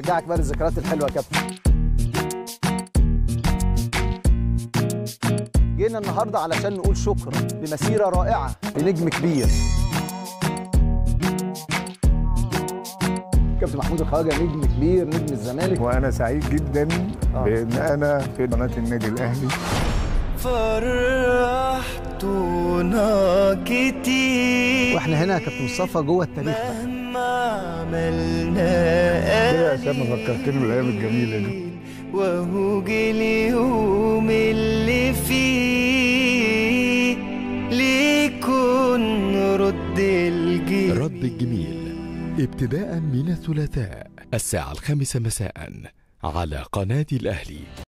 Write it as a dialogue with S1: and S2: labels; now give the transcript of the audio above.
S1: رجعك بقى للذكريات الحلوة يا كابتن. جينا النهارده علشان نقول شكرا لمسيرة رائعة لنجم كبير. كابتن محمود الخواجة نجم كبير نجم الزمالك.
S2: وأنا سعيد جدا
S1: آه.
S2: بإن أنا في قناة النادي الأهلي.
S3: فرحتونا كتير.
S1: وإحنا هنا يا كابتن مصطفى جوه التاريخ بقى.
S3: مهما عملنا
S2: عشان ما فكرتني بالأيام الجميلة دي.
S3: وهو جه اليوم اللي فيه ليكون رد الجيل.
S4: رد الجميل. ابتداء من الثلاثاء الساعة الخامسة مساء على قناة الأهلي.